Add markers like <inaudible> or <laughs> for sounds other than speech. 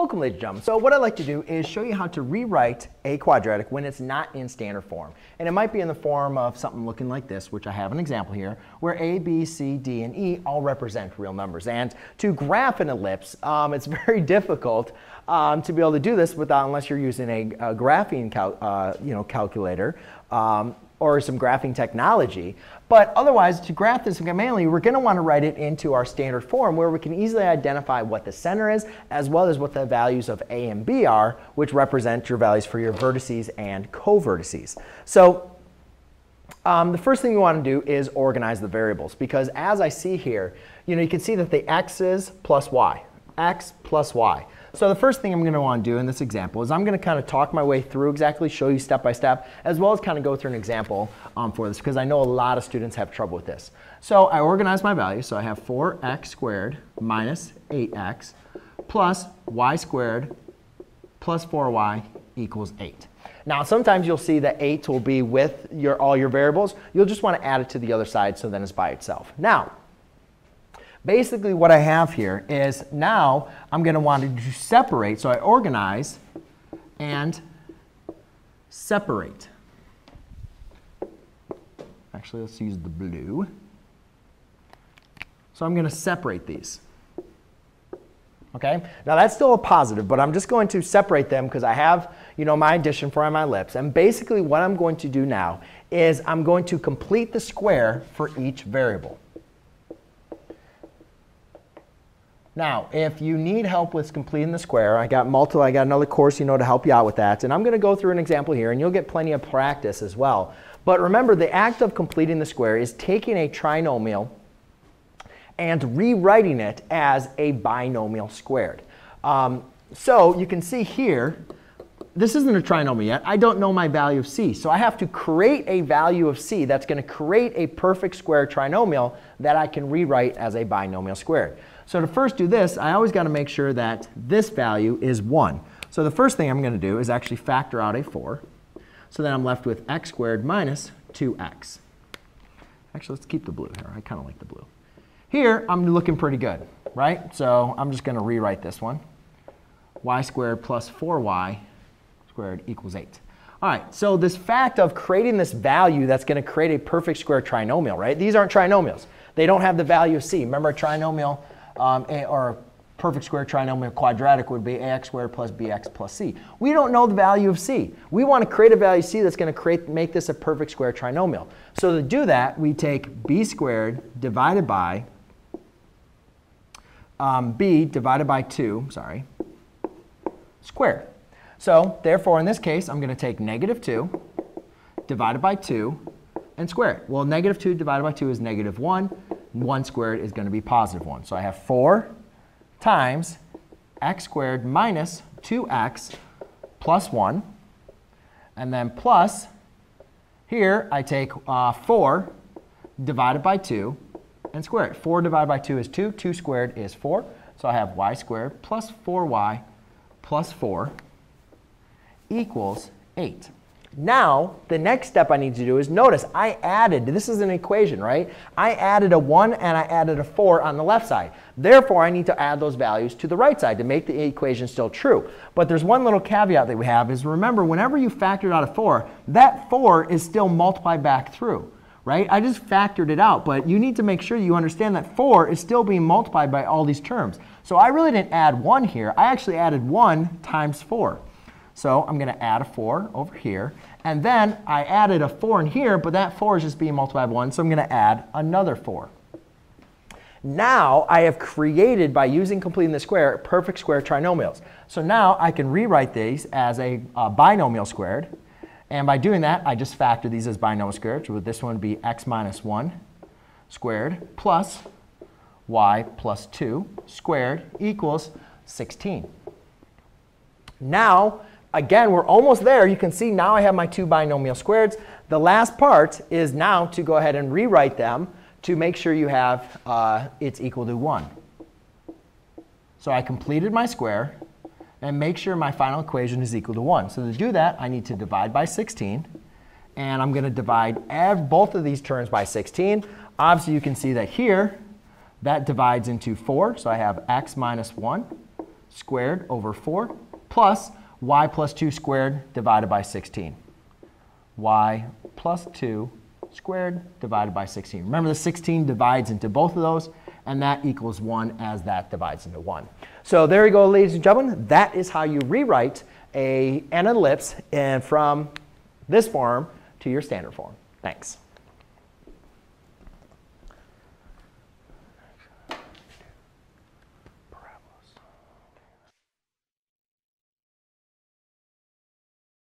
Welcome, ladies and gentlemen. So what I'd like to do is show you how to rewrite a quadratic when it's not in standard form. And it might be in the form of something looking like this, which I have an example here, where A, B, C, D, and E all represent real numbers. And to graph an ellipse, um, it's <laughs> very difficult um, to be able to do this without, unless you're using a, a graphing cal uh, you know, calculator. Um, or some graphing technology. But otherwise, to graph this mainly, we're going to want to write it into our standard form where we can easily identify what the center is as well as what the values of A and B are, which represent your values for your vertices and covertices. So um, the first thing we want to do is organize the variables because as I see here, you know, you can see that the x is plus y, x plus y. So the first thing I'm going to want to do in this example is I'm going to kind of talk my way through exactly, show you step by step, as well as kind of go through an example um, for this because I know a lot of students have trouble with this. So I organize my values. So I have 4x squared minus 8x plus y squared plus 4y equals 8. Now, sometimes you'll see that 8 will be with your, all your variables. You'll just want to add it to the other side so then it's by itself. Now, basically what I have here is now I'm going to want to separate. So I organize and separate. Actually, let's use the blue. So I'm going to separate these. Okay? Now that's still a positive, but I'm just going to separate them because I have, you know, my addition for my ellipse. And basically what I'm going to do now is I'm going to complete the square for each variable. Now, if you need help with completing the square, I got multiple, I got another course, you know, to help you out with that. And I'm going to go through an example here, and you'll get plenty of practice as well. But remember, the act of completing the square is taking a trinomial and rewriting it as a binomial squared. Um, so you can see here, this isn't a trinomial yet. I don't know my value of c. So I have to create a value of c that's going to create a perfect square trinomial that I can rewrite as a binomial squared. So to first do this, I always got to make sure that this value is 1. So the first thing I'm going to do is actually factor out a 4. So then I'm left with x squared minus 2x. Actually, let's keep the blue here. I kind of like the blue. Here, I'm looking pretty good, right? So I'm just going to rewrite this one. y squared plus 4y squared equals 8. All right, so this fact of creating this value that's going to create a perfect square trinomial, right? These aren't trinomials. They don't have the value of c. Remember, a trinomial um, a, or perfect square trinomial quadratic would be ax squared plus bx plus c. We don't know the value of c. We want to create a value c that's going to create, make this a perfect square trinomial. So to do that, we take b squared divided by um, b divided by 2, sorry, squared. So therefore, in this case, I'm going to take negative 2 divided by 2 and square it. Well, negative 2 divided by 2 is negative 1. 1 squared is going to be positive 1. So I have 4 times x squared minus 2x plus 1. And then plus, here I take uh, 4 divided by 2 and square it. 4 divided by 2 is 2. 2 squared is 4. So I have y squared plus 4y plus 4 equals 8. Now, the next step I need to do is notice I added, this is an equation, right? I added a 1 and I added a 4 on the left side. Therefore, I need to add those values to the right side to make the equation still true. But there's one little caveat that we have is remember, whenever you factored out a 4, that 4 is still multiplied back through, right? I just factored it out, but you need to make sure you understand that 4 is still being multiplied by all these terms. So I really didn't add 1 here. I actually added 1 times 4. So I'm going to add a 4 over here. And then I added a 4 in here, but that 4 is just being multiplied by 1, so I'm going to add another 4. Now I have created, by using completing the square, perfect square trinomials. So now I can rewrite these as a, a binomial squared. And by doing that, I just factor these as binomial squared. So this one would be x minus 1 squared plus y plus 2 squared equals 16. Now again, we're almost there. You can see now I have my two binomial squareds. The last part is now to go ahead and rewrite them to make sure you have uh, it's equal to 1. So I completed my square and make sure my final equation is equal to 1. So to do that, I need to divide by 16. And I'm going to divide both of these terms by 16. Obviously, you can see that here, that divides into 4. So I have x minus 1 squared over 4 plus y plus 2 squared divided by 16. y plus 2 squared divided by 16. Remember the 16 divides into both of those, and that equals 1 as that divides into 1. So there you go, ladies and gentlemen. That is how you rewrite a, an ellipse and from this form to your standard form. Thanks.